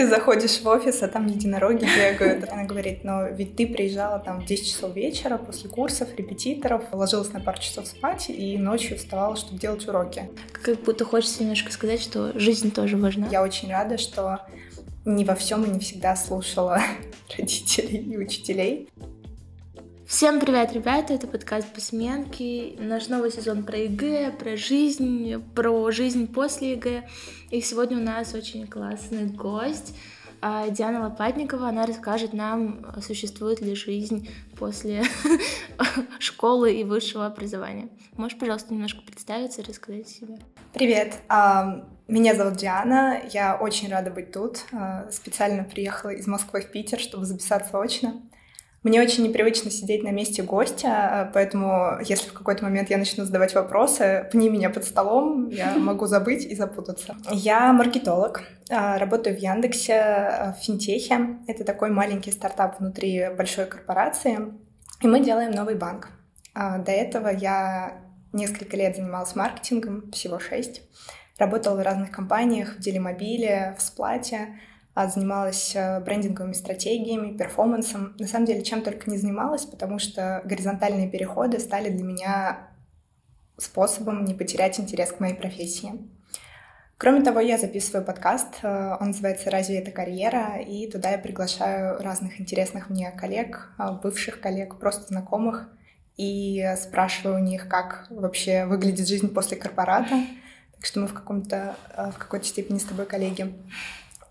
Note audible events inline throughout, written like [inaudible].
ты заходишь в офис, а там единороги бегают. Она говорит, но ведь ты приезжала там в 10 часов вечера после курсов, репетиторов, ложилась на пару часов спать и ночью вставала, чтобы делать уроки. Как будто хочется немножко сказать, что жизнь тоже важна. Я очень рада, что не во всем и не всегда слушала [laughs] родителей и учителей. Всем привет, ребята! Это подкаст «Без сменки». Наш новый сезон про ЕГЭ, про жизнь, про жизнь после ЕГЭ. И сегодня у нас очень классный гость а, Диана Лопатникова. Она расскажет нам, существует ли жизнь после [laughs] школы и высшего образования. Можешь, пожалуйста, немножко представиться и рассказать о себе? Привет! А, меня зовут Диана. Я очень рада быть тут. А, специально приехала из Москвы в Питер, чтобы записаться очно. Мне очень непривычно сидеть на месте гостя, поэтому если в какой-то момент я начну задавать вопросы, пни меня под столом, я [laughs] могу забыть и запутаться. Я маркетолог, а, работаю в Яндексе, а, в финтехе. Это такой маленький стартап внутри большой корпорации, и мы делаем новый банк. А, до этого я несколько лет занималась маркетингом, всего шесть. Работала в разных компаниях, в Делимобиле, в Сплате, а, занималась э, брендинговыми стратегиями, перформансом. На самом деле, чем только не занималась, потому что горизонтальные переходы стали для меня способом не потерять интерес к моей профессии. Кроме того, я записываю подкаст, э, он называется «Разве это карьера?», и туда я приглашаю разных интересных мне коллег, э, бывших коллег, просто знакомых, и спрашиваю у них, как вообще выглядит жизнь после корпората. Так что мы в, каком-то, в какой-то степени с тобой коллеги.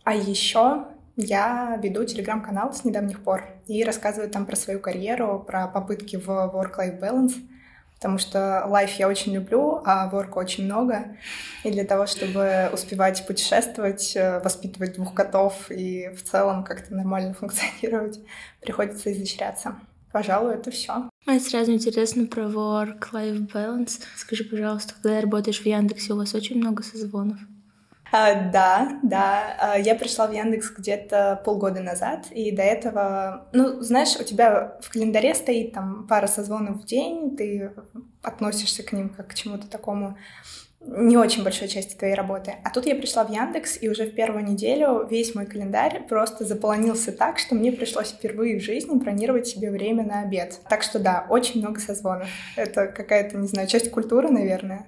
А еще я веду телеграм-канал с недавних пор и рассказываю там про свою карьеру, про попытки в work-life balance, потому что лайф я очень люблю, а work очень много. И для того, чтобы успевать путешествовать, э, воспитывать двух котов и в целом как-то нормально функционировать, приходится изощряться. Пожалуй, это все. Мне сразу интересно про work-life balance. Скажи, пожалуйста, когда работаешь в Яндексе, у вас очень много созвонов? А, да, да. А, я пришла в Яндекс где-то полгода назад, и до этого, ну, знаешь, у тебя в календаре стоит там пара созвонов в день, ты относишься к ним как к чему-то такому не очень большой части твоей работы. А тут я пришла в Яндекс, и уже в первую неделю весь мой календарь просто заполонился так, что мне пришлось впервые в жизни бронировать себе время на обед. Так что да, очень много созвонов. Это какая-то, не знаю, часть культуры, наверное.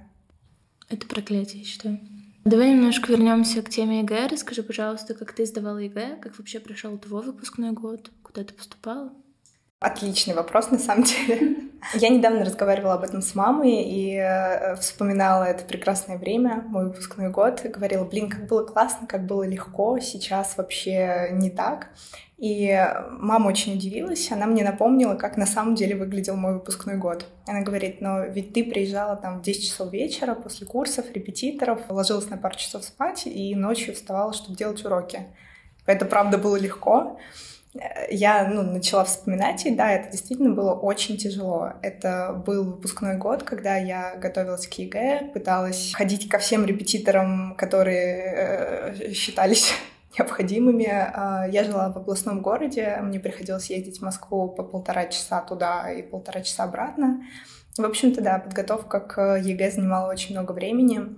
Это проклятие, я считаю. Давай немножко вернемся к теме ЕГЭ. Расскажи, пожалуйста, как ты сдавала ЕГЭ, как вообще прошел твой выпускной год, куда ты поступала? Отличный вопрос, на самом [laughs] деле. Я недавно разговаривала об этом с мамой и э, вспоминала это прекрасное время, мой выпускной год, и говорила, блин, как было классно, как было легко, сейчас вообще не так. И мама очень удивилась, она мне напомнила, как на самом деле выглядел мой выпускной год. Она говорит, но ведь ты приезжала там в 10 часов вечера после курсов, репетиторов, ложилась на пару часов спать и ночью вставала, чтобы делать уроки. Это правда было легко. Я ну, начала вспоминать, и да, это действительно было очень тяжело. Это был выпускной год, когда я готовилась к ЕГЭ, пыталась ходить ко всем репетиторам, которые э, считались [laughs] необходимыми. А, я жила в областном городе, мне приходилось ездить в Москву по полтора часа туда и полтора часа обратно. В общем-то, да, подготовка к ЕГЭ занимала очень много времени.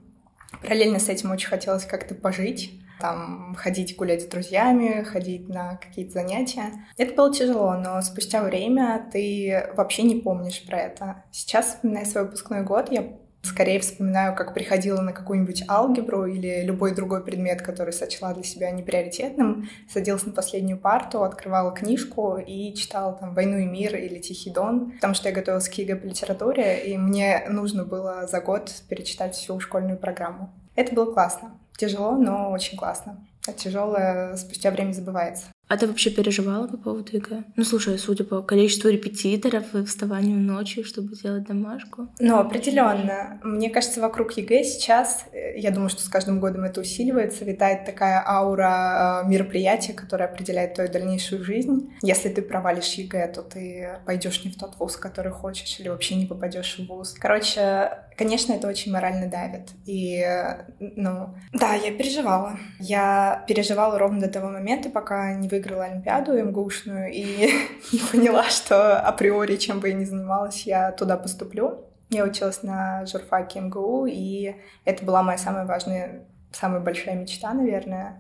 Параллельно с этим очень хотелось как-то пожить, там ходить гулять с друзьями, ходить на какие-то занятия. Это было тяжело, но спустя время ты вообще не помнишь про это. Сейчас, вспоминая свой выпускной год, я Скорее вспоминаю, как приходила на какую-нибудь алгебру или любой другой предмет, который сочла для себя неприоритетным, садилась на последнюю парту, открывала книжку и читала там «Войну и мир» или «Тихий дон», потому что я готовилась к ЕГЭ по литературе, и мне нужно было за год перечитать всю школьную программу. Это было классно. Тяжело, но очень классно. А тяжелое спустя время забывается. А ты вообще переживала по поводу ЕГЭ? Ну, слушай, судя по количеству репетиторов и вставанию ночью, чтобы делать домашку. Ну, определенно. Мне кажется, вокруг ЕГЭ сейчас, э, я думаю, что с каждым годом это усиливается, витает такая аура э, мероприятия, которая определяет твою дальнейшую жизнь. Если ты провалишь ЕГЭ, то ты пойдешь не в тот вуз, который хочешь, или вообще не попадешь в вуз. Короче, конечно, это очень морально давит. И, э, ну, да, я переживала. Я переживала ровно до того момента, пока не выиграла Олимпиаду МГУшную и [laughs] не поняла, что априори, чем бы я ни занималась, я туда поступлю. Я училась на журфаке МГУ, и это была моя самая важная, самая большая мечта, наверное.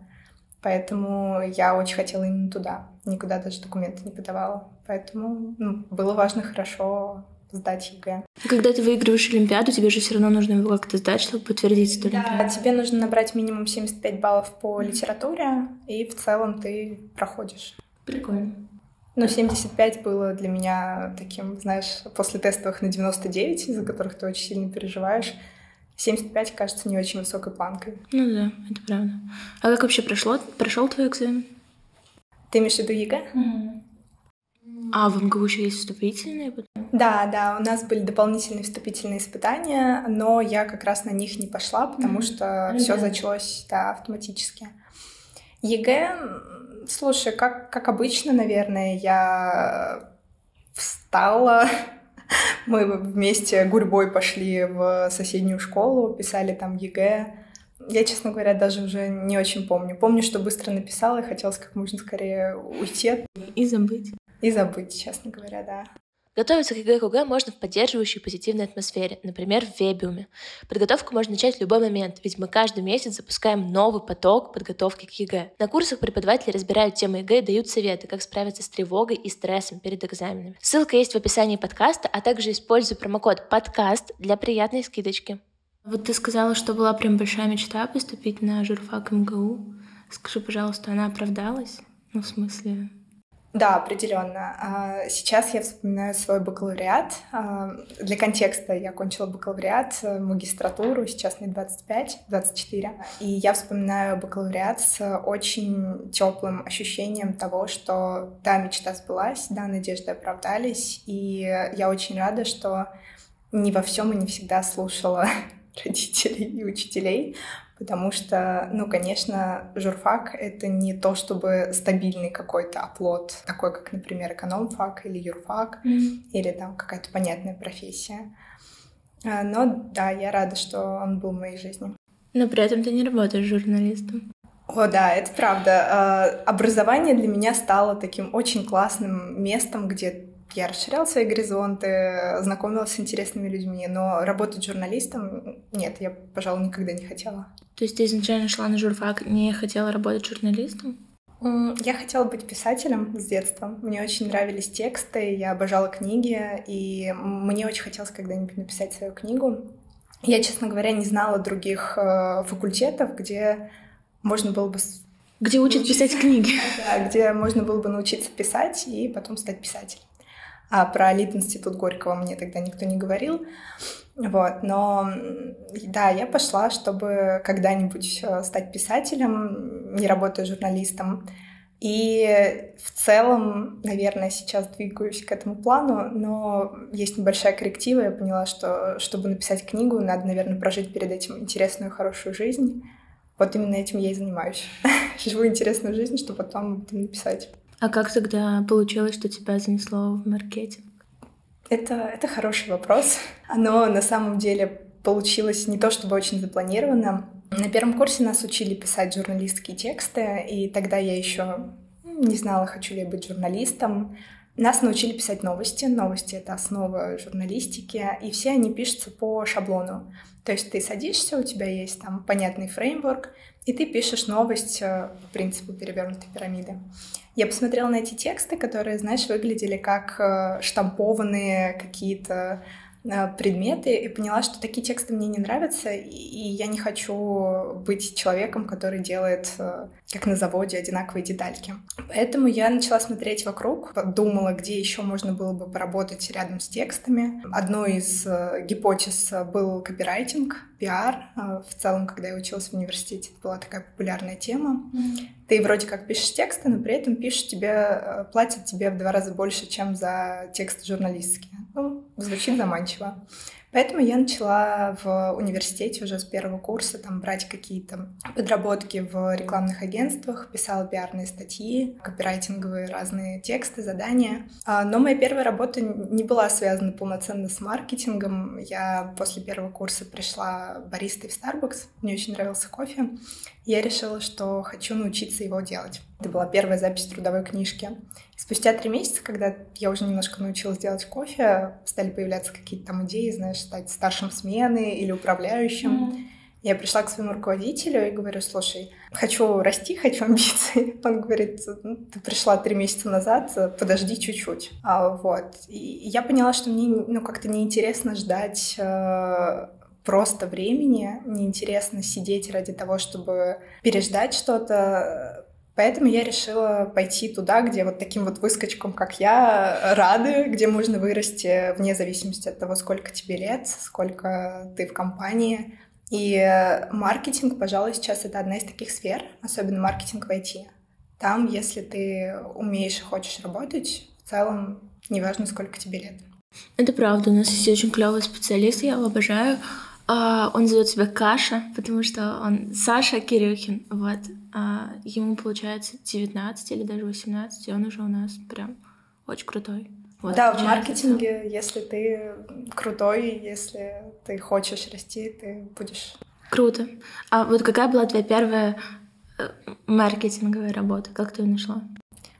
Поэтому я очень хотела именно туда. Никуда даже документы не подавала. Поэтому ну, было важно хорошо сдать ЕГЭ. Когда ты выигрываешь Олимпиаду, тебе же все равно нужно его как-то сдать, чтобы подтвердить эту Олимпиаду. Да, тебе нужно набрать минимум 75 баллов по литературе, и в целом ты проходишь. Прикольно. Ну, 75 было для меня таким, знаешь, после тестовых на 99, из-за которых ты очень сильно переживаешь. 75 кажется не очень высокой планкой. Ну да, это правда. А как вообще прошло, прошел твой экзамен? Ты имеешь в виду ЕГЭ? Угу. А в МГУ еще есть вступительные? Да, да, у нас были дополнительные вступительные испытания, но я как раз на них не пошла, потому mm-hmm. что mm-hmm. все зачлось да, автоматически. ЕГЭ, слушай, как, как обычно, наверное, я встала, [laughs] мы вместе гурьбой пошли в соседнюю школу, писали там ЕГЭ. Я, честно говоря, даже уже не очень помню. Помню, что быстро написала и хотелось как можно скорее уйти. И забыть. И забыть, честно говоря, да. Готовиться к ЕГЭ можно в поддерживающей позитивной атмосфере, например, в Вебиуме. Подготовку можно начать в любой момент, ведь мы каждый месяц запускаем новый поток подготовки к ЕГЭ. На курсах преподаватели разбирают темы ЕГЭ и дают советы, как справиться с тревогой и стрессом перед экзаменами. Ссылка есть в описании подкаста, а также используй промокод «Подкаст» для приятной скидочки. Вот ты сказала, что была прям большая мечта поступить на журфак МГУ. Скажи, пожалуйста, она оправдалась? Ну, в смысле, да, определенно. А, сейчас я вспоминаю свой бакалавриат. А, для контекста я окончила бакалавриат, э, магистратуру, сейчас мне 25, 24. И я вспоминаю бакалавриат с очень теплым ощущением того, что да, мечта сбылась, да, надежды оправдались. И я очень рада, что не во всем и не всегда слушала [laughs] родителей и учителей, потому что, ну, конечно, журфак — это не то, чтобы стабильный какой-то оплот, такой, как, например, экономфак или юрфак, mm-hmm. или там какая-то понятная профессия. А, но да, я рада, что он был в моей жизни. Но при этом ты не работаешь журналистом. О, да, это правда. А, образование для меня стало таким очень классным местом, где я расширяла свои горизонты, знакомилась с интересными людьми, но работать журналистом нет, я, пожалуй, никогда не хотела. То есть ты изначально шла на журфак, не хотела работать журналистом? Я хотела быть писателем с детства. Мне очень нравились тексты, я обожала книги, и мне очень хотелось когда-нибудь написать свою книгу. Я, честно говоря, не знала других э, факультетов, где можно было бы где учат писать книги. [laughs] Да, где можно было бы научиться писать и потом стать писателем. А про Лит-институт Горького мне тогда никто не говорил. Вот, но да, я пошла, чтобы когда-нибудь э, стать писателем, не работая журналистом. И в целом, наверное, сейчас двигаюсь к этому плану, но есть небольшая корректива. Я поняла, что чтобы написать книгу, надо, наверное, прожить перед этим интересную, хорошую жизнь. Вот именно этим я и занимаюсь. [laughs] Живу интересную жизнь, чтобы потом написать. А как тогда получилось, что тебя занесло в маркетинг? Это, это хороший вопрос. Оно на самом деле получилось не то чтобы очень запланировано. На первом курсе нас учили писать журналистские тексты, и тогда я еще не знала, хочу ли я быть журналистом. Нас научили писать новости. Новости — это основа журналистики, и все они пишутся по шаблону. То есть ты садишься, у тебя есть там понятный фреймворк, и ты пишешь новость э, по принципу перевернутой пирамиды. Я посмотрела на эти тексты, которые, знаешь, выглядели как э, штампованные какие-то предметы и поняла, что такие тексты мне не нравятся, и я не хочу быть человеком, который делает, э, как на заводе, одинаковые детальки. Поэтому я начала смотреть вокруг, думала, где еще можно было бы поработать рядом с текстами. Одной из э, гипотез был копирайтинг, пиар. В целом, когда я училась в университете, это была такая популярная тема. Mm-hmm. Ты вроде как пишешь тексты, но при этом пишешь тебе, платят тебе в два раза больше, чем за тексты журналистские. Ну, звучит заманчиво. Поэтому я начала в университете уже с первого курса там брать какие-то подработки в рекламных агентствах, писала пиарные статьи, копирайтинговые разные тексты, задания. А, но моя первая работа не была связана полноценно с маркетингом. Я после первого курса пришла баристой в Starbucks, мне очень нравился кофе. Я решила, что хочу научиться его делать. Это была первая запись трудовой книжки. Спустя три месяца, когда я уже немножко научилась делать кофе, стали появляться какие-то там идеи, знаешь, стать старшим смены или управляющим. Mm-hmm. Я пришла к своему руководителю и говорю, слушай, хочу расти, [laughs] хочу амбиции. Он говорит, ну, ты пришла три месяца назад, подожди чуть-чуть. А, вот. И я поняла, что мне ну, как-то неинтересно ждать э, просто времени, неинтересно сидеть ради того, чтобы переждать что-то. Поэтому я решила пойти туда, где вот таким вот выскочкам, как я, рады, где можно вырасти вне зависимости от того, сколько тебе лет, сколько ты в компании, и э, маркетинг, пожалуй, сейчас это одна из таких сфер, особенно маркетинг в IT. Там, если ты умеешь и хочешь работать, в целом неважно, сколько тебе лет. Это правда. У нас есть очень клевый специалист, я его обожаю. А, он зовет себя Каша, потому что он Саша Кирюхин. Вот. А, ему, получается, 19 или даже 18, и он уже у нас прям очень крутой. Вот, да, в маркетинге, если ты крутой, если ты хочешь расти, ты будешь... Круто. А вот какая была твоя первая э, маркетинговая работа? Как ты ее нашла?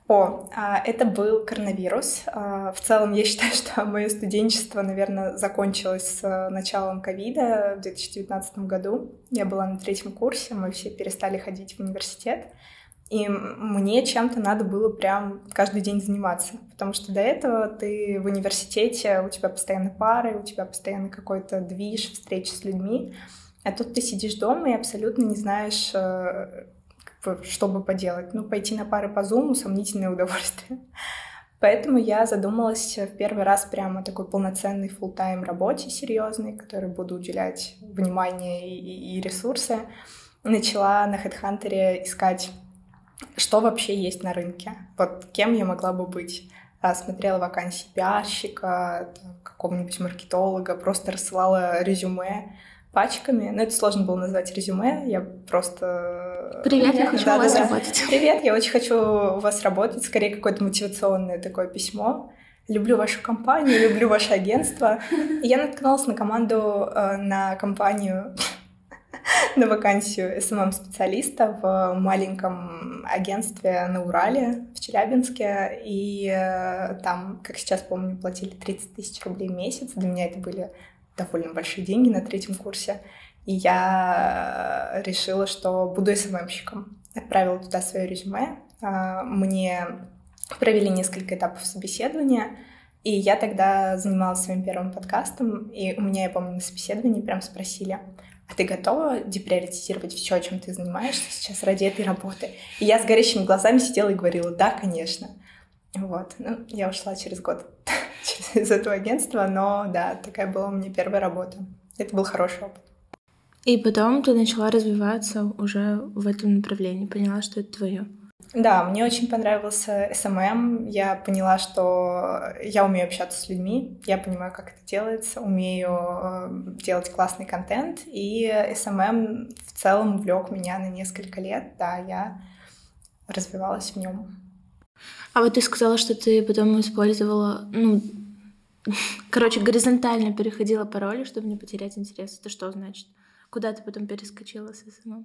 О, а, это был коронавирус. А, в целом, я считаю, [laughs] что мое студенчество, наверное, закончилось с началом ковида в 2019 году. Я была на третьем курсе, мы все перестали ходить в университет. И мне чем-то надо было прям каждый день заниматься, потому что до этого ты в университете, у тебя постоянно пары, у тебя постоянно какой-то движ, встречи с людьми, а тут ты сидишь дома и абсолютно не знаешь, э, что бы поделать. Ну, пойти на пары по Zoom — сомнительное удовольствие. [laughs] Поэтому я задумалась в первый раз прямо о такой полноценной full тайм работе серьезной, которой буду уделять внимание и, и ресурсы. Начала на HeadHunter искать что вообще есть на рынке, вот кем я могла бы быть. А, смотрела вакансии пиарщика, какого-нибудь маркетолога, просто рассылала резюме пачками. Но это сложно было назвать резюме, я просто... Привет, я хочу да, у вас да, работать. [laughs] Привет, я очень хочу у вас работать. Скорее, какое-то мотивационное такое письмо. Люблю вашу компанию, люблю ваше агентство. И я наткнулась на команду, э, на компанию [laughs] на вакансию СММ-специалиста в маленьком агентстве на Урале в Челябинске. И э, там, как сейчас помню, платили 30 тысяч рублей в месяц. Для меня это были довольно большие деньги на третьем курсе. И я решила, что буду СММщиком. Отправила туда свое резюме. А, мне провели несколько этапов собеседования. И я тогда занималась своим первым подкастом, и у меня, я помню, на собеседовании прям спросили, а ты готова деприоритизировать все, чем ты занимаешься сейчас ради этой работы? И я с горящими глазами сидела и говорила, да, конечно. Вот, ну, я ушла через год [laughs] из этого агентства, но да, такая была у меня первая работа. Это был хороший опыт. И потом ты начала развиваться уже в этом направлении, поняла, что это твое. Да, мне очень понравился SMM. Я поняла, что я умею общаться с людьми, я понимаю, как это делается, умею э, делать классный контент, и SMM в целом влек меня на несколько лет. Да, я развивалась в нем. А вот ты сказала, что ты потом использовала, ну, короче, горизонтально переходила по роли, чтобы не потерять интерес. Это что значит? Куда ты потом перескочила с SMM?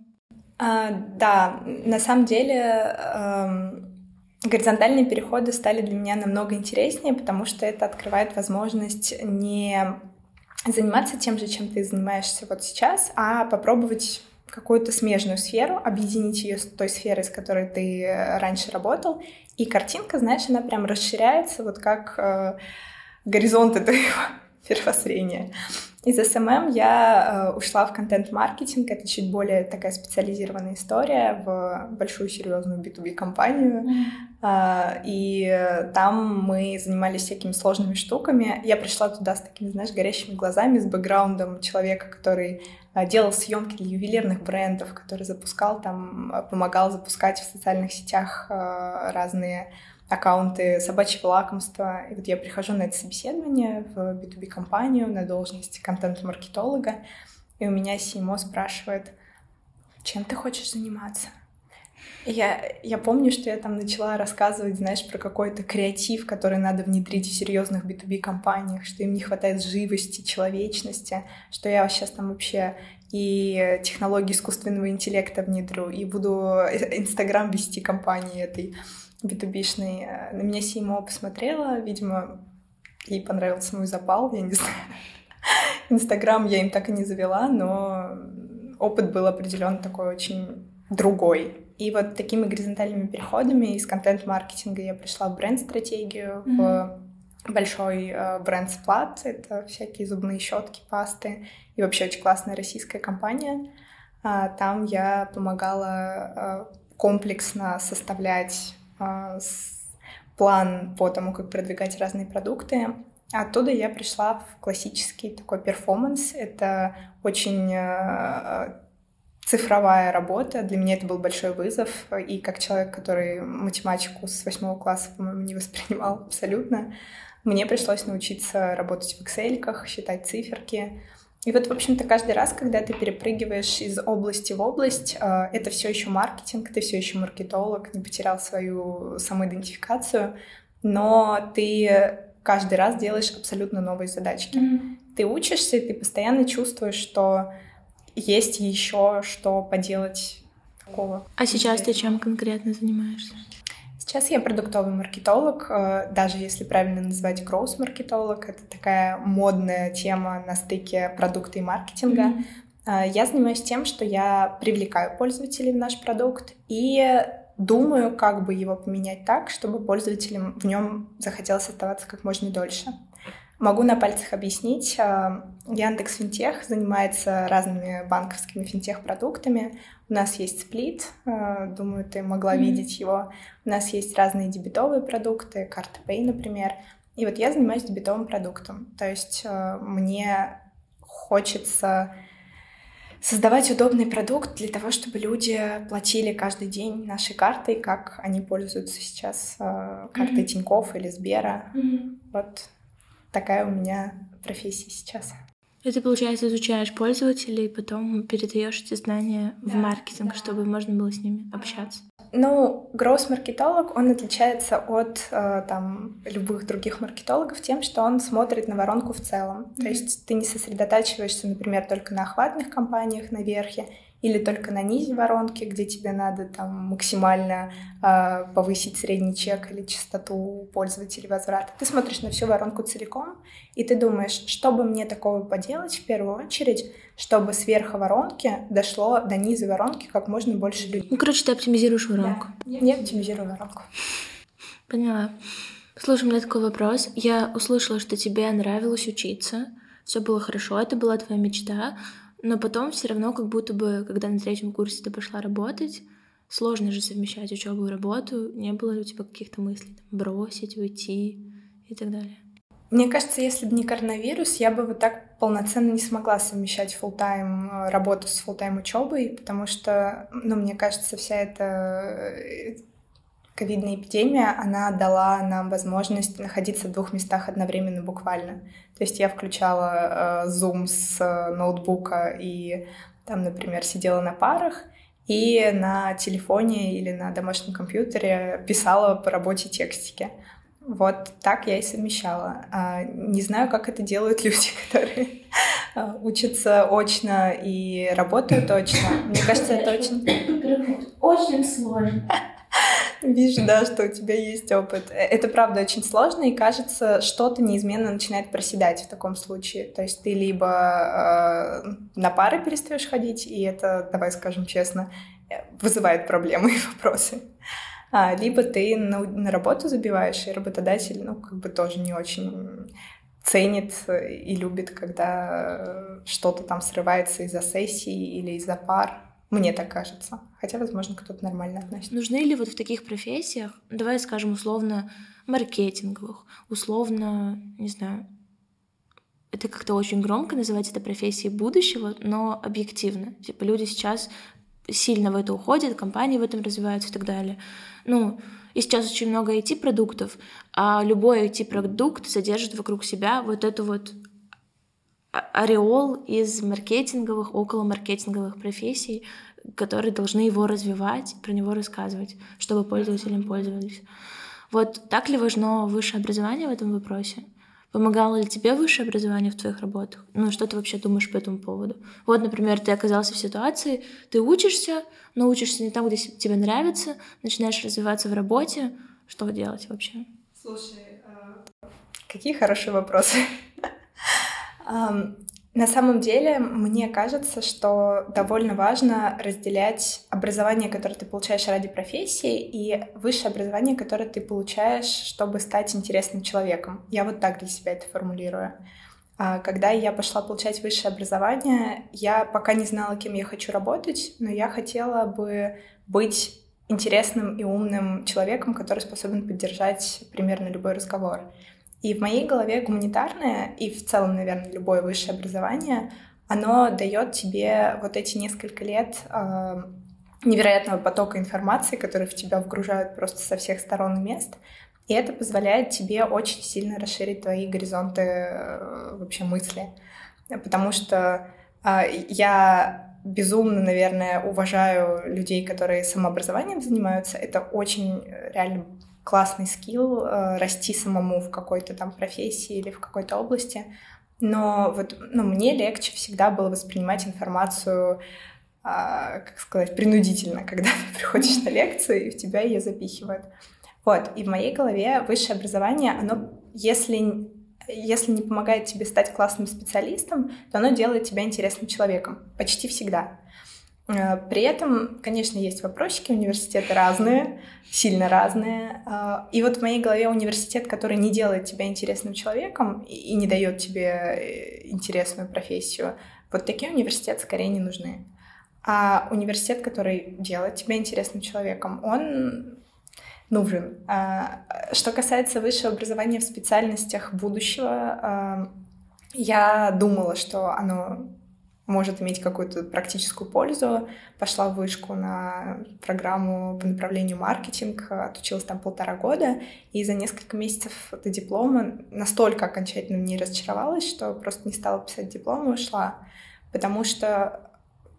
А, да, на самом деле эм, горизонтальные переходы стали для меня намного интереснее, потому что это открывает возможность не заниматься тем же, чем ты занимаешься вот сейчас, а попробовать какую-то смежную сферу, объединить ее с той сферой, с которой ты раньше работал, и картинка, знаешь, она прям расширяется, вот как э, горизонты твоего мировоззрения. Из СММ я э, ушла в контент-маркетинг. Это чуть более такая специализированная история в большую серьезную B2B компанию. Mm. И там мы занимались всякими сложными штуками. Я пришла туда с такими, знаешь, горящими глазами, с бэкграундом человека, который э, делал съемки для ювелирных брендов, который запускал там, помогал запускать в социальных сетях э, разные аккаунты собачьего лакомства. И вот я прихожу на это собеседование в B2B-компанию на должность контент-маркетолога, и у меня CMO спрашивает, чем ты хочешь заниматься? И я, я помню, что я там начала рассказывать, знаешь, про какой-то креатив, который надо внедрить в серьезных B2B-компаниях, что им не хватает живости, человечности, что я сейчас там вообще и технологии искусственного интеллекта внедрю, и буду Инстаграм вести компании этой битубишный. Э, на меня Симо посмотрела, видимо, ей понравился мой запал, я не [laughs] знаю. Инстаграм я им так и не завела, но опыт был определенно такой очень другой. И вот такими горизонтальными переходами из контент-маркетинга я пришла в бренд-стратегию, mm-hmm. в большой э, бренд Splat, это всякие зубные щетки, пасты, и вообще очень классная российская компания. А, там я помогала э, комплексно составлять план по тому, как продвигать разные продукты. Оттуда я пришла в классический такой перформанс. Это очень цифровая работа. Для меня это был большой вызов. И как человек, который математику с восьмого класса, по-моему, не воспринимал абсолютно, мне пришлось научиться работать в Excel, считать циферки. И вот, в общем-то, каждый раз, когда ты перепрыгиваешь из области в область, э, это все еще маркетинг, ты все еще маркетолог, не потерял свою самоидентификацию, но ты каждый раз делаешь абсолютно новые задачки. Mm-hmm. Ты учишься, и ты постоянно чувствуешь, что есть еще что поделать такого. А сейчас ты чем конкретно занимаешься? Сейчас я продуктовый маркетолог, э, даже если правильно назвать гроус-маркетолог, это такая модная тема на стыке продукта и маркетинга. Mm-hmm. Я занимаюсь тем, что я привлекаю пользователей в наш продукт и думаю, как бы его поменять так, чтобы пользователям в нем захотелось оставаться как можно дольше. Могу на пальцах объяснить. Э, Яндекс Финтех занимается разными банковскими финтех-продуктами. У нас есть сплит, э, думаю, ты могла mm-hmm. видеть его. У нас есть разные дебетовые продукты, карта Pay, например. И вот я занимаюсь дебетовым продуктом. То есть э, мне хочется создавать удобный продукт для того, чтобы люди платили каждый день нашей картой, как они пользуются сейчас картой mm-hmm. Тинькофф или Сбера. Mm-hmm. Вот такая у меня профессия сейчас. И ты, получается, изучаешь пользователей, потом передаешь эти знания да, в маркетинг, да. чтобы можно было с ними общаться. Ну, гроусс-маркетолог, он отличается от э, там, любых других маркетологов тем, что он смотрит на воронку в целом. Mm-hmm. То есть ты не сосредотачиваешься, например, только на охватных компаниях на верхе, или только на низе воронки, где тебе надо там максимально э, повысить средний чек или частоту пользователей возврата. Ты смотришь на всю воронку целиком, и ты думаешь, что бы мне такого поделать в первую очередь, чтобы сверху воронки дошло до низа воронки как можно больше людей. Ну, короче, ты оптимизируешь воронку. Да, я оптимизирую воронку. Поняла. Слушай, у меня такой вопрос. Я услышала, что тебе нравилось учиться, все было хорошо, это была твоя мечта. Но потом все равно, как будто бы, когда на третьем курсе ты пошла работать, сложно же совмещать учебу и работу. Не было ли у тебя каких-то мыслей там, бросить, уйти и так далее? Мне кажется, если бы не коронавирус, я бы вот так полноценно не смогла совмещать full тайм э, работу с full тайм учебой, потому что, ну, мне кажется, вся эта э, ковидная эпидемия, она дала нам возможность находиться в двух местах одновременно буквально. То есть я включала э, Zoom с э, ноутбука и там, например, сидела на парах, и на телефоне или на домашнем компьютере писала по работе текстики. Вот так я и совмещала. А, не знаю, как это делают [laughs] люди, которые а, учатся очно и работают [coughs] очно. Мне кажется, это очень... Очень сложно. Вижу, да, что у тебя есть опыт. Э, это правда очень сложно, и кажется, что-то неизменно начинает проседать в таком случае. То есть ты либо э, на пары перестаешь ходить, и это, давай скажем честно, э, вызывает проблемы и вопросы. А, либо ты на, на работу забиваешь, и работодатель, ну, как бы тоже не очень ценит и любит, когда что-то там срывается из-за сессии или из-за пар. Мне так кажется. Хотя, возможно, кто-то нормально относится. Нужны ли вот в таких профессиях, давай скажем, условно, маркетинговых, условно, не знаю, это как-то очень громко называть это профессией будущего, но объективно. Типа люди сейчас сильно в это уходят, компании в этом развиваются и так далее. Ну, и сейчас очень много IT-продуктов, а любой IT-продукт содержит вокруг себя вот эту вот ореол из маркетинговых, около маркетинговых профессий, которые должны его развивать, про него рассказывать, чтобы пользователям пользовались. Вот так ли важно высшее образование в этом вопросе? Помогало ли тебе высшее образование в твоих работах? Ну, что ты вообще думаешь по этому поводу? Вот, например, ты оказался в ситуации, ты учишься, но учишься не там, где тебе нравится, начинаешь развиваться в работе. Что делать вообще? Слушай, а, какие хорошие вопросы. [laughs] На самом деле, мне кажется, что довольно важно разделять образование, которое ты получаешь ради профессии, и высшее образование, которое ты получаешь, чтобы стать интересным человеком. Я вот так для себя это формулирую. А когда я пошла получать высшее образование, я пока не знала, кем я хочу работать, но я хотела бы быть интересным и умным человеком, который способен поддержать примерно любой разговор. И в моей голове гуманитарное и в целом, наверное, любое высшее образование, оно дает тебе вот эти несколько лет э, невероятного потока информации, который в тебя вгружают просто со всех сторон и мест. И это позволяет тебе очень сильно расширить твои горизонты э, вообще мысли. Потому что э, я безумно, наверное, уважаю людей, которые самообразованием занимаются. Это очень реально классный скилл э, расти самому в какой-то там профессии или в какой-то области. Но вот ну, мне легче всегда было воспринимать информацию, э, как сказать, принудительно, когда ты приходишь на лекцию и в тебя ее запихивают. Вот, и в моей голове высшее образование, оно, если, если не помогает тебе стать классным специалистом, то оно делает тебя интересным человеком. Почти всегда. Э, при этом, конечно, есть вопросики, университеты разные, сильно разные. Э, и вот в моей голове университет, который не делает тебя интересным человеком и не дает тебе э, интересную профессию, вот такие университеты скорее не нужны. А университет, который делает тебя интересным человеком, он нужен. Что касается высшего образования в специальностях будущего, я думала, что оно может иметь какую-то практическую пользу. Пошла в вышку на программу по направлению маркетинг, отучилась там полтора года, и за несколько месяцев до диплома настолько окончательно не разочаровалась, что просто не стала писать диплом и ушла. Потому что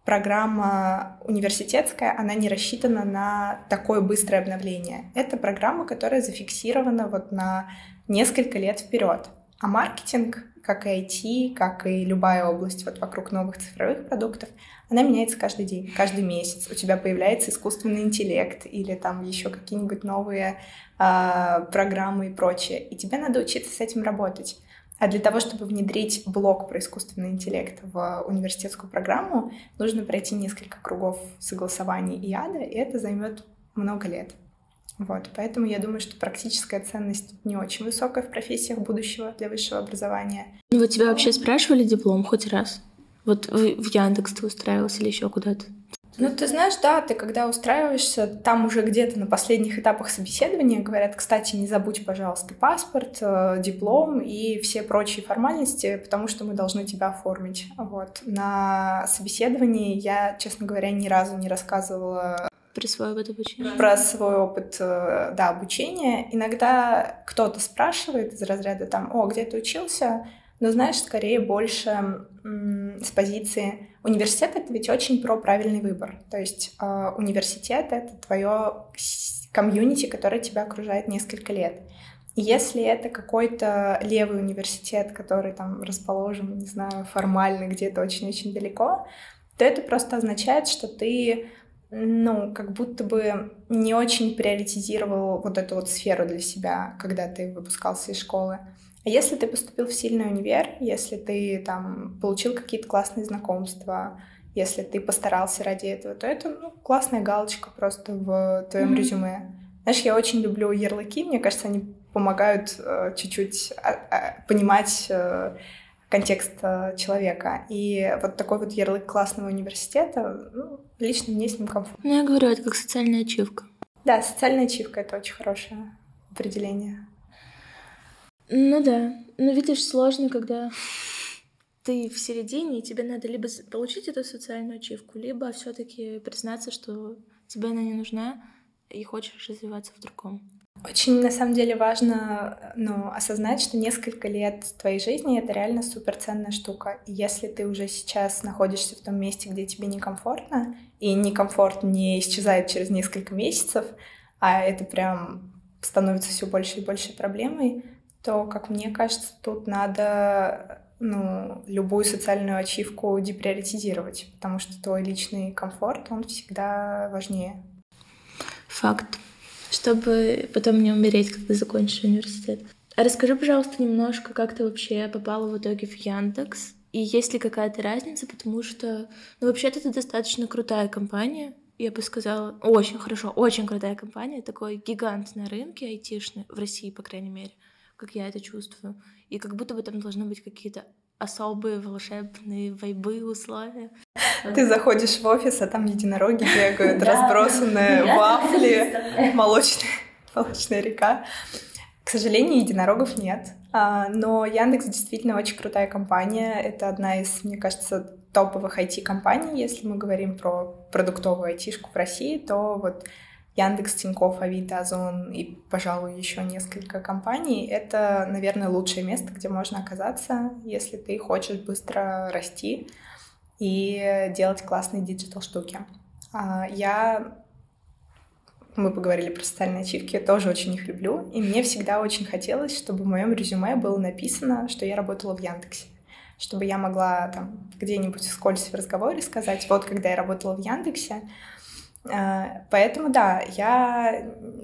программа университетская, она не рассчитана на такое быстрое обновление. Это программа, которая зафиксирована вот на несколько лет вперед. А маркетинг как и IT, как и любая область вот вокруг новых цифровых продуктов, она меняется каждый день, каждый месяц. У тебя появляется искусственный интеллект или там еще какие-нибудь новые э, программы и прочее. И тебе надо учиться с этим работать. А для того, чтобы внедрить блок про искусственный интеллект в университетскую программу, нужно пройти несколько кругов согласований и ада, и это займет много лет. Вот, поэтому я думаю, что практическая ценность не очень высокая в профессиях будущего для высшего образования. Ну вот тебя вообще спрашивали диплом хоть раз? Вот в, Яндекс ты устраивался или еще куда-то? Ну, ты знаешь, да, ты когда устраиваешься, там уже где-то на последних этапах собеседования говорят, кстати, не забудь, пожалуйста, паспорт, э, диплом и все прочие формальности, потому что мы должны тебя оформить. Вот. На собеседовании я, честно говоря, ни разу не рассказывала про свой опыт обучения? Про свой опыт, э, да, обучения. Иногда кто-то спрашивает из разряда там, о, где ты учился? Но знаешь, скорее больше с позиции университет это ведь очень про правильный выбор. То есть э, университет это твое комьюнити, которое тебя окружает несколько лет. И если это какой-то левый университет, который там расположен, не знаю, формально где-то очень-очень далеко, то это просто означает, что ты ну, как будто бы не очень приоритизировал вот эту вот сферу для себя, когда ты выпускался из школы. А если ты поступил в сильный универ, если ты там получил какие-то классные знакомства, если ты постарался ради этого, то это ну, классная галочка просто в твоем mm-hmm. резюме. Знаешь, я очень люблю ярлыки, мне кажется, они помогают э, чуть-чуть э, э, понимать э, контекст э, человека. И вот такой вот ярлык классного университета, ну, лично мне с ним комфортно. Ну, я говорю, это как социальная ачивка. Да, социальная ачивка — это очень хорошее определение. Ну да. Ну, видишь, сложно, когда ты в середине, и тебе надо либо получить эту социальную ачивку, либо все таки признаться, что тебе она не нужна, и хочешь развиваться в другом. Очень, на самом деле, важно ну, осознать, что несколько лет твоей жизни — это реально суперценная штука. И если ты уже сейчас находишься в том месте, где тебе некомфортно, и некомфорт не исчезает через несколько месяцев, а это прям становится все больше и больше проблемой, то, как мне кажется, тут надо ну, любую социальную ачивку деприоритизировать, потому что твой личный комфорт, он всегда важнее. Факт чтобы потом не умереть, когда закончишь университет. А расскажи, пожалуйста, немножко, как ты вообще попала в итоге в Яндекс И есть ли какая-то разница, потому что, ну, вообще-то это достаточно крутая компания, я бы сказала, очень хорошо, очень крутая компания, такой гигант на рынке айтишный, в России, по крайней мере, как я это чувствую. И как будто бы там должны быть какие-то особые волшебные вайбы, условия. Ты заходишь в офис, а там единороги бегают, [laughs] разбросанные вафли, молочная, [laughs] молочная река. К сожалению, единорогов нет. А, но Яндекс действительно очень крутая компания. Это одна из, мне кажется, топовых IT-компаний. Если мы говорим про продуктовую IT-шку в России, то вот Яндекс, Тинькофф, Авито, Озон и, пожалуй, еще несколько компаний — это, наверное, лучшее место, где можно оказаться, если ты хочешь быстро расти и делать классные digital штуки. А, я мы поговорили про социальные ачивки, я тоже очень их люблю, и мне всегда очень хотелось, чтобы в моем резюме было написано, что я работала в Яндексе чтобы я могла там где-нибудь вскользь в разговоре сказать, вот когда я работала в Яндексе, поэтому да, я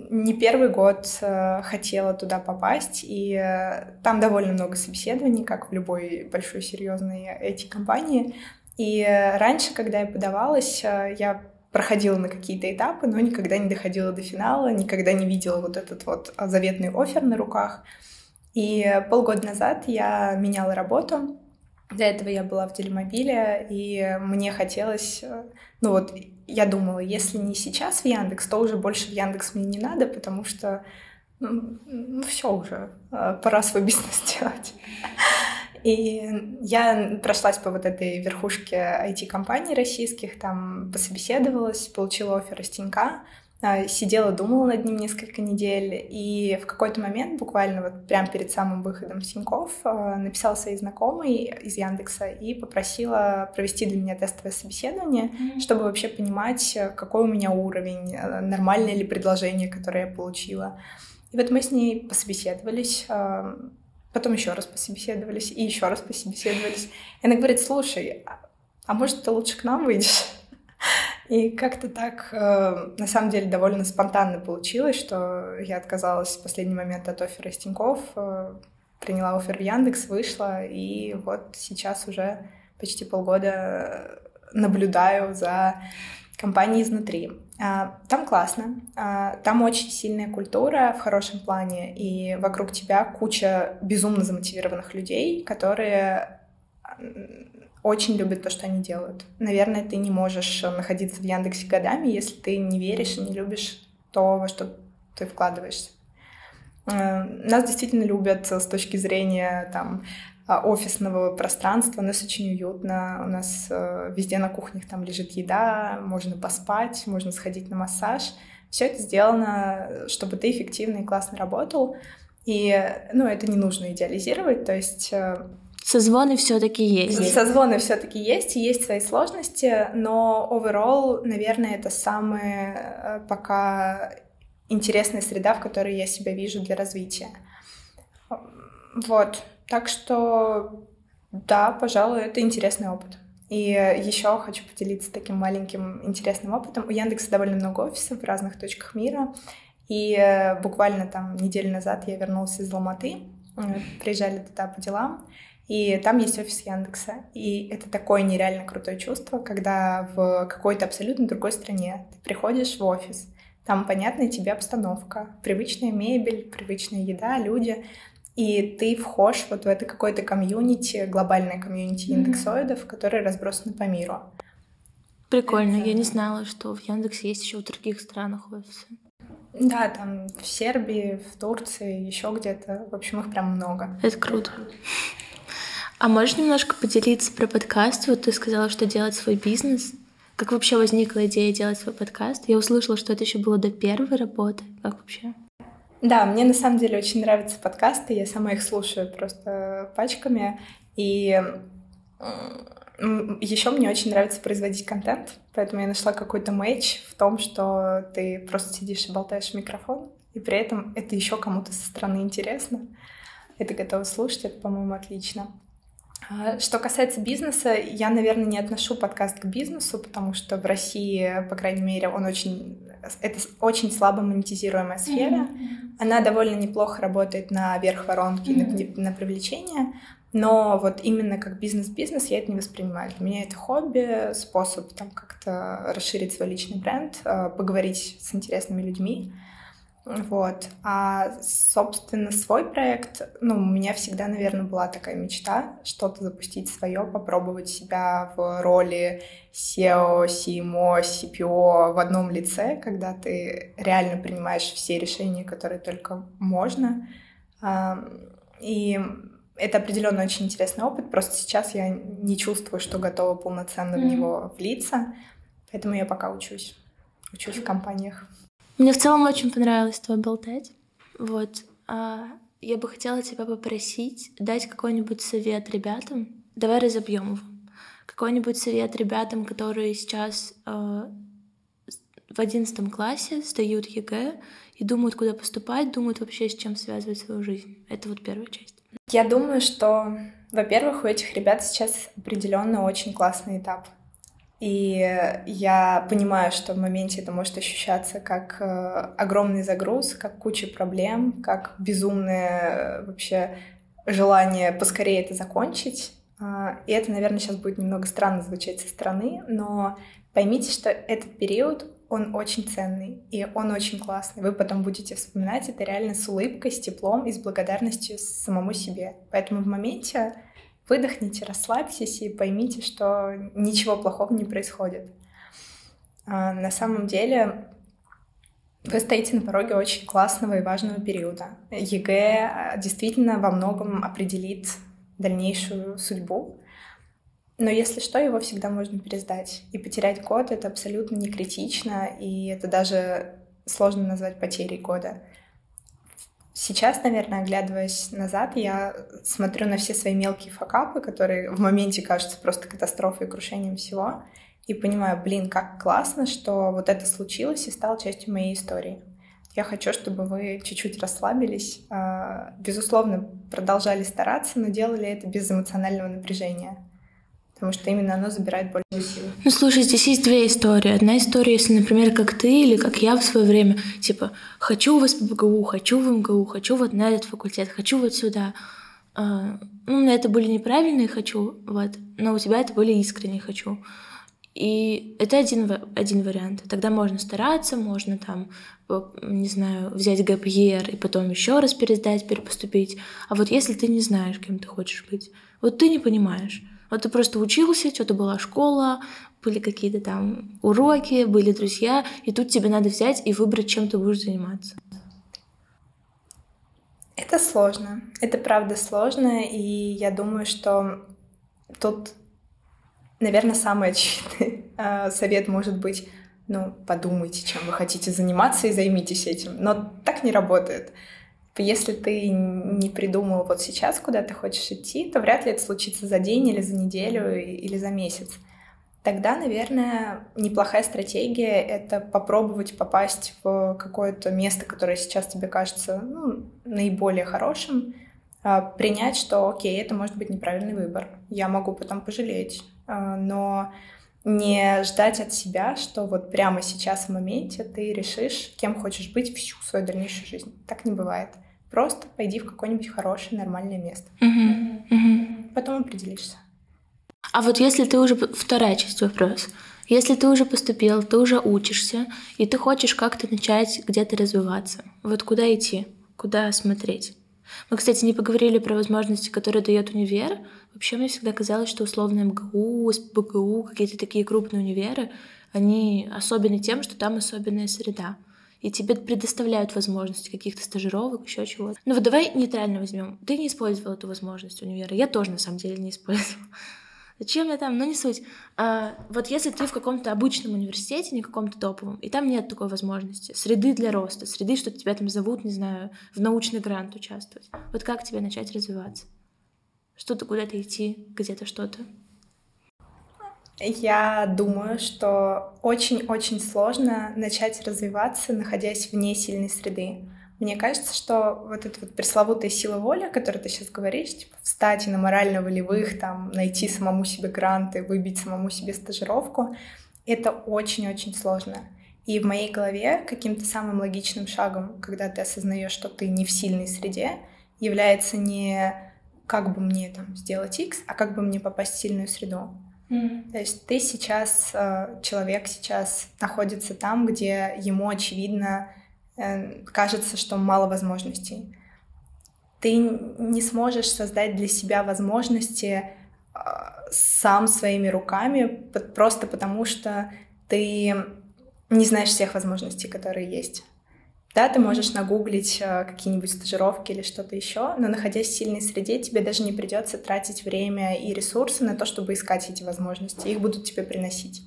не первый год э, хотела туда попасть, и э, там довольно много собеседований, как в любой большой серьезной эти компании. И раньше, когда я подавалась, я проходила на какие-то этапы, но никогда не доходила до финала, никогда не видела вот этот вот заветный офер на руках. И полгода назад я меняла работу. До этого я была в Телемобиле, и мне хотелось, ну вот, я думала, если не сейчас в Яндекс, то уже больше в Яндекс мне не надо, потому что ну, ну все уже, э, пора свой бизнес [laughs] делать. И я прошлась по вот этой верхушке IT-компаний российских, там пособеседовалась, получила офер из Тинька, сидела, думала над ним несколько недель, и в какой-то момент, буквально вот прямо перед самым выходом в Тинькофф, а, написала своей знакомой из Яндекса и попросила провести для меня тестовое собеседование, mm-hmm. чтобы вообще понимать, какой у меня уровень, а, нормальное ли предложение, которое я получила. И вот мы с ней пособеседовались, потом еще раз пособеседовались и еще раз пособеседовались. И она говорит, слушай, а может ты лучше к нам выйдешь? И как-то так, э, на самом деле, довольно спонтанно получилось, что я отказалась в последний момент от оффера из Тинькофф, э, приняла офер в Яндекс, вышла, и вот сейчас уже почти полгода наблюдаю за компанией изнутри. А, там классно, а, там очень сильная культура в хорошем плане, и вокруг тебя куча безумно замотивированных людей, которые очень любят то, что они делают. Наверное, ты не можешь э, находиться в Яндексе годами, если ты не веришь и не любишь то, во что ты вкладываешься. Э, нас действительно любят с точки зрения там, офисного пространства. У нас очень уютно. У нас э, везде на кухнях там лежит еда, можно поспать, можно сходить на массаж. Все это сделано, чтобы ты эффективно и классно работал. И, ну, это не нужно идеализировать, то есть Созвоны все-таки есть. Созвоны все-таки есть, и есть свои сложности, но overall, наверное, это самая э, пока интересная среда, в которой я себя вижу для развития. Вот. Так что, да, пожалуй, это интересный опыт. И еще хочу поделиться таким маленьким интересным опытом. У Яндекса довольно много офисов в разных точках мира. И э, буквально там неделю назад я вернулась из Алматы. Приезжали туда по делам. И там есть офис Яндекса. И это такое нереально крутое чувство, когда в какой-то абсолютно другой стране ты приходишь в офис, там понятная тебе обстановка, привычная мебель, привычная еда, люди, и ты вхож вот в это какое-то комьюнити, глобальное комьюнити индексоидов, mm-hmm. которые разбросаны по миру. Прикольно, это... я не знала, что в Яндексе есть еще в других странах офисы. Да, там в Сербии, в Турции, еще где-то. В общем, их прям много. Это круто. А можешь немножко поделиться про подкаст? Вот ты сказала, что делать свой бизнес. Как вообще возникла идея делать свой подкаст? Я услышала, что это еще было до первой работы. Как вообще? Да, мне на самом деле очень нравятся подкасты. Я сама их слушаю просто пачками. И еще мне очень нравится производить контент, поэтому я нашла какой-то матч в том, что ты просто сидишь и болтаешь в микрофон, и при этом это еще кому-то со стороны интересно. Это готова слушать, это, по-моему, отлично. А, что касается бизнеса, я, наверное, не отношу подкаст к бизнесу, потому что в России, по крайней мере, он очень это очень слабо монетизируемая сфера. Mm-hmm. Она довольно неплохо работает на верх воронки, mm-hmm. на, на привлечение, Но вот именно как бизнес-бизнес я это не воспринимаю. Для меня это хобби, способ там как-то расширить свой личный бренд, э, поговорить с интересными людьми. Вот. А, собственно, свой проект, ну, у меня всегда, наверное, была такая мечта что-то запустить свое, попробовать себя в роли SEO, CMO, CPO в одном лице, когда ты реально принимаешь все решения, которые только можно. И это определенно очень интересный опыт, просто сейчас я не чувствую, что готова полноценно mm-hmm. в него влиться, поэтому я пока учусь. Учусь в компаниях. Мне в целом очень понравилось твой болтать. Вот. А я бы хотела тебя попросить дать какой-нибудь совет ребятам. Давай разобьем его. Какой-нибудь совет ребятам, которые сейчас э, в одиннадцатом классе сдают ЕГЭ и думают, куда поступать, думают вообще, с чем связывать свою жизнь. Это вот первая часть. Я думаю, что, во-первых, у этих ребят сейчас определенно очень классный этап. И я понимаю, что в моменте это может ощущаться как э, огромный загруз, как куча проблем, как безумное э, вообще желание поскорее это закончить. А, и это, наверное, сейчас будет немного странно звучать со стороны, но поймите, что этот период, он очень ценный, и он очень классный. Вы потом будете вспоминать это реально с улыбкой, с теплом и с благодарностью самому себе. Поэтому в моменте Выдохните, расслабьтесь и поймите, что ничего плохого не происходит. А на самом деле вы стоите на пороге очень классного и важного периода. ЕГЭ действительно во многом определит дальнейшую судьбу. Но если что, его всегда можно пересдать. И потерять год — это абсолютно не критично, и это даже сложно назвать потерей года. Сейчас, наверное, оглядываясь назад, я смотрю на все свои мелкие факапы, которые в моменте кажутся просто катастрофой и крушением всего, и понимаю, блин, как классно, что вот это случилось и стало частью моей истории. Я хочу, чтобы вы чуть-чуть расслабились, а, безусловно, продолжали стараться, но делали это без эмоционального напряжения потому что именно оно забирает больше сил. Ну, слушай, здесь есть две истории. Одна история, если, например, как ты или как я в свое время, типа, хочу в СПБГУ, хочу в МГУ, хочу вот на этот факультет, хочу вот сюда. А, ну, меня это были неправильные «хочу», вот, но у тебя это были искренние «хочу». И это один, один вариант. Тогда можно стараться, можно там, не знаю, взять ГПР и потом еще раз пересдать, перепоступить. А вот если ты не знаешь, кем ты хочешь быть, вот ты не понимаешь, вот ты просто учился, что-то была школа, были какие-то там уроки, были друзья, и тут тебе надо взять и выбрать, чем ты будешь заниматься. Это сложно. Это правда сложно, и я думаю, что тут, наверное, самый очевидный э, [laughs] совет может быть, ну, подумайте, чем вы хотите заниматься и займитесь этим. Но так не работает. Если ты не придумал вот сейчас, куда ты хочешь идти, то вряд ли это случится за день или за неделю или за месяц. Тогда, наверное, неплохая стратегия — это попробовать попасть в какое-то место, которое сейчас тебе кажется ну, наиболее хорошим, а, принять, что, окей, это может быть неправильный выбор, я могу потом пожалеть, а, но не ждать от себя, что вот прямо сейчас в моменте ты решишь, кем хочешь быть всю свою дальнейшую жизнь. Так не бывает. Просто пойди в какое-нибудь хорошее, нормальное место. Угу, угу. Потом определишься. А вот если ты уже... Вторая часть вопроса. Если ты уже поступил, ты уже учишься, и ты хочешь как-то начать где-то развиваться, вот куда идти, куда смотреть? Мы, кстати, не поговорили про возможности, которые дает универ. Вообще мне всегда казалось, что условно МГУ, СПГУ, какие-то такие крупные универы, они особенны тем, что там особенная среда и тебе предоставляют возможности каких-то стажировок, еще чего-то. Ну вот давай нейтрально возьмем. Ты не использовал эту возможность универа. Я тоже на самом деле не использовала. Зачем я там? Ну, не суть. А, вот если ты в каком-то обычном университете, не каком-то топовом, и там нет такой возможности, среды для роста, среды, что тебя там зовут, не знаю, в научный грант участвовать. Вот как тебе начать развиваться? Что-то куда-то идти, где-то что-то? Я думаю, что очень-очень сложно начать развиваться, находясь вне сильной среды. Мне кажется, что вот эта вот пресловутая сила воли, о которой ты сейчас говоришь, типа встать на морально-волевых, там, найти самому себе гранты, выбить самому себе стажировку, это очень-очень сложно. И в моей голове каким-то самым логичным шагом, когда ты осознаешь, что ты не в сильной среде, является не как бы мне там сделать X, а как бы мне попасть в сильную среду. Mm-hmm. То есть ты сейчас, э, человек сейчас находится там, где ему очевидно кажется, что мало возможностей. Ты не сможешь создать для себя возможности э, сам своими руками, просто потому что ты не знаешь всех возможностей, которые есть. Да, ты можешь нагуглить э, какие-нибудь стажировки или что-то еще, но находясь в сильной среде, тебе даже не придется тратить время и ресурсы на то, чтобы искать эти возможности. Их будут тебе приносить.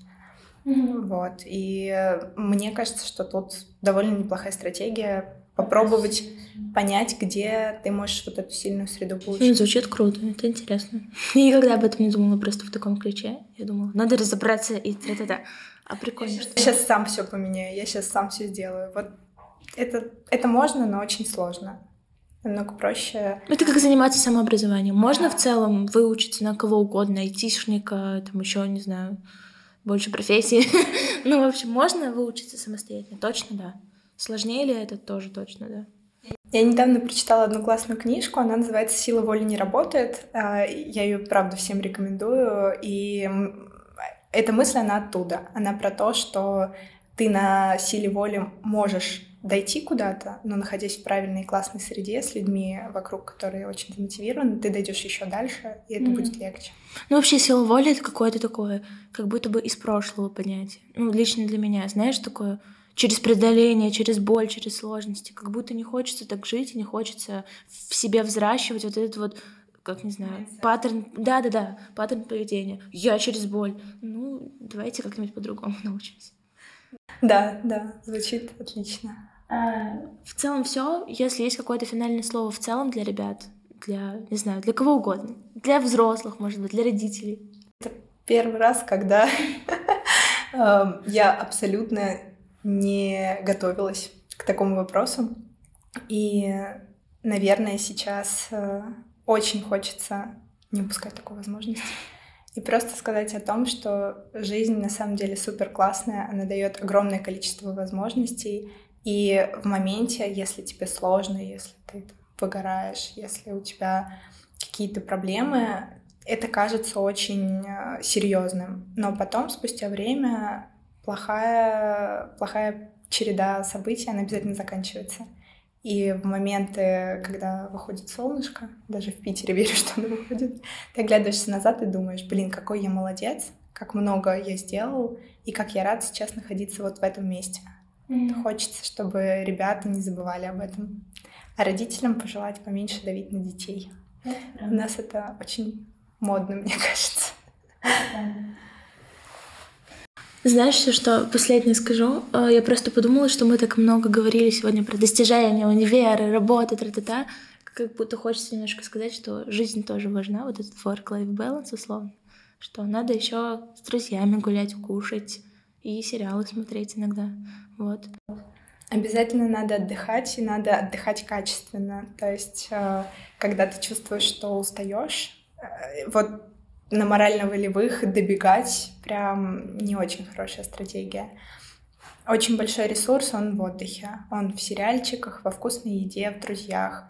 Mm-hmm. Вот. И э, мне кажется, что тут довольно неплохая стратегия попробовать понять, где ты можешь вот эту сильную среду получить. Ну, звучит круто, это интересно. [laughs] Я никогда об этом не думала просто в таком ключе. Я думала, надо разобраться и та-та-та. А прикольно. Я сейчас сам все поменяю, я сейчас сам все сделаю. Вот это, это можно, но очень сложно. Намного проще. Это как заниматься самообразованием. Можно в целом выучиться на кого угодно, айтишника, там еще, не знаю, больше профессий. [laughs] ну, в общем, можно выучиться самостоятельно. Точно, да. Сложнее ли это тоже точно, да. Я недавно прочитала одну классную книжку, она называется «Сила воли не работает». А, я ее, правда, всем рекомендую. И эта мысль, она оттуда. Она про то, что ты на силе воли можешь дойти куда-то, но находясь в правильной классной среде с людьми вокруг, которые очень замотивированы, ты дойдешь еще дальше, и это mm-hmm. будет легче. Ну, вообще, сила воли — это какое-то такое, как будто бы из прошлого понятие. Ну, лично для меня, знаешь, такое через преодоление, через боль, через сложности. Как будто не хочется так жить, не хочется в себе взращивать вот этот вот как не знаю, паттерн, да-да-да, паттерн поведения. Я через боль. Ну, давайте как-нибудь по-другому [laughs] научимся. Да, да, звучит отлично. В целом все. Если есть какое-то финальное слово в целом для ребят, для, не знаю, для кого угодно, для взрослых, может быть, для родителей. Это первый раз, когда [laughs] эм, я абсолютно не готовилась к такому вопросу. И, наверное, сейчас э, очень хочется не упускать такую возможность. И просто сказать о том, что жизнь на самом деле супер классная, она дает огромное количество возможностей. И в моменте, если тебе сложно, если ты выгораешь, если у тебя какие-то проблемы, это кажется очень э, серьезным. Но потом, спустя время, плохая, плохая череда событий, она обязательно заканчивается. И в моменты, когда выходит солнышко, даже в Питере [laughs] верю, что оно выходит, ты оглядываешься назад и думаешь, блин, какой я молодец, как много я сделал, и как я рад сейчас находиться вот в этом месте. Mm-hmm. Хочется, чтобы ребята не забывали об этом. А родителям пожелать поменьше давить на детей. Mm-hmm. У нас это очень модно, [laughs] мне кажется. Знаешь, что последнее скажу? Э, я просто подумала, что мы так много говорили сегодня про достижения, универы, работы, тра-та-та. Как будто хочется немножко сказать, что жизнь тоже важна, вот этот work-life balance, условно. Что надо еще с друзьями гулять, кушать и сериалы смотреть иногда. Вот. Обязательно надо отдыхать, и надо отдыхать качественно. То есть, э, когда ты чувствуешь, что устаешь, э, вот на морально-волевых добегать прям не очень хорошая стратегия. Очень большой ресурс, он в отдыхе. Он в сериальчиках, во вкусной еде, в друзьях,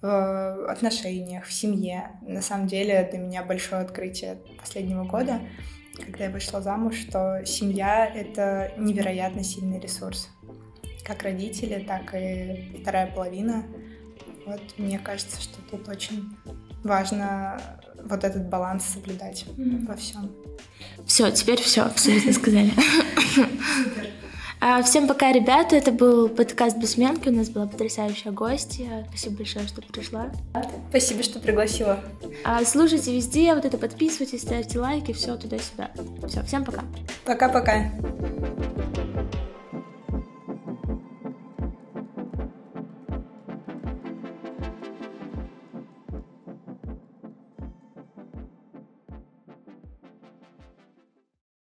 в отношениях, в семье. На самом деле для меня большое открытие последнего года, когда я вышла замуж, что семья — это невероятно сильный ресурс. Как родители, так и вторая половина. Вот мне кажется, что тут очень важно вот этот баланс соблюдать mm-hmm. во всем. Все, теперь все, абсолютно сказали. А, всем пока, ребята. Это был подкаст Бессменки. У нас была потрясающая гостья. Спасибо большое, что пришла. Спасибо, что пригласила. А, слушайте везде, вот это подписывайтесь, ставьте лайки, все туда-сюда. Все, всем пока. Пока-пока.